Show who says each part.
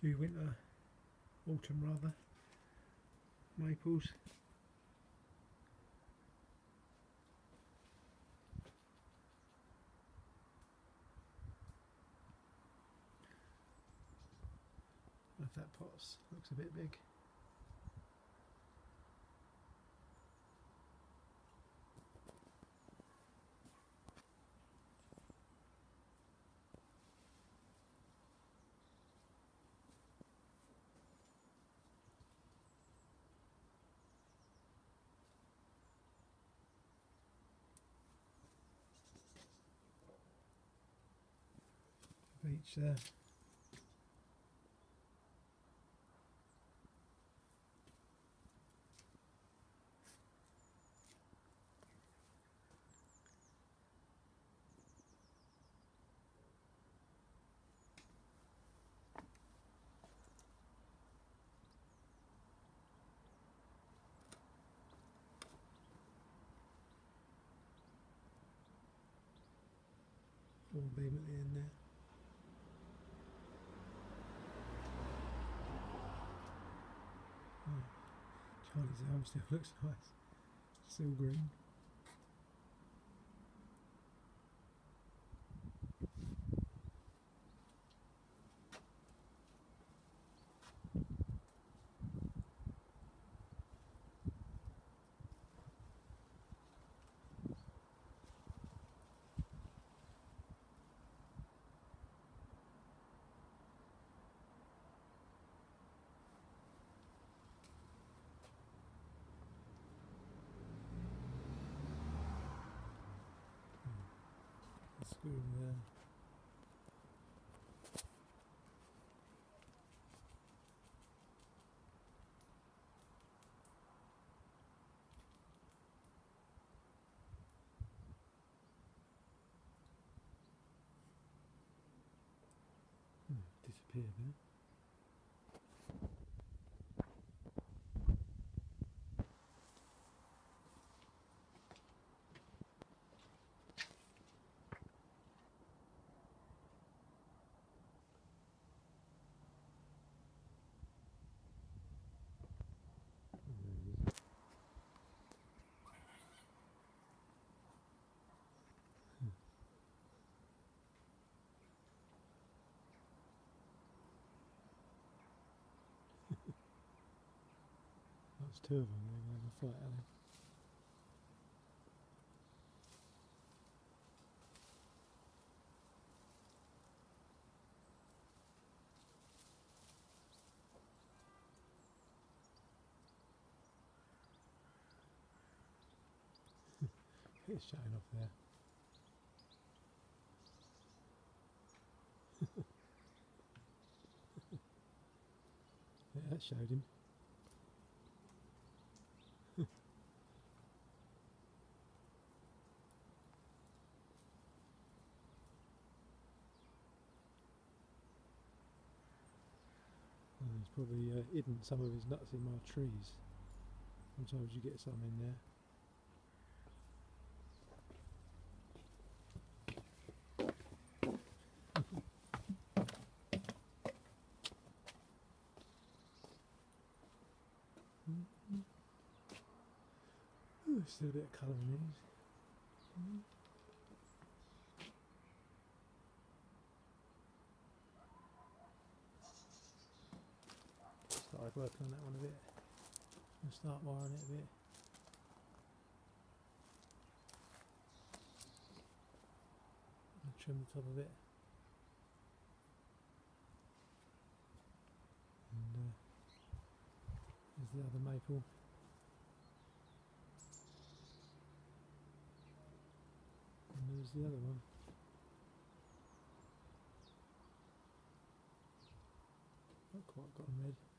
Speaker 1: few winter, autumn rather, maples. If that pot's looks a bit big. Beech there. Beam at the end there. Charlie's arm still looks nice. Still green. Screw there. Hmm, disappeared there. That's two of them. They're going to have a fight, are they? It's showing off there. yeah, that showed him. He's probably uh, hidden some of his nuts in my trees. Sometimes you get some in there. Ooh, still a bit of colour in these. Working on that one a bit. I'll start wiring it a bit. I'll trim the top of it. And uh, there's the other maple. And there's the other one. Not quite got 'em red.